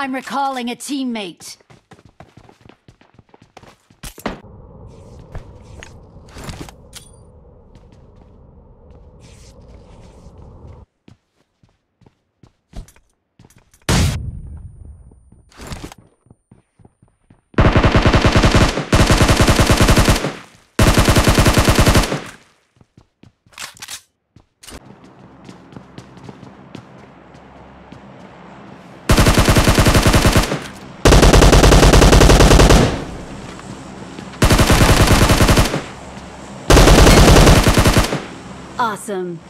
I'm recalling a teammate. Awesome.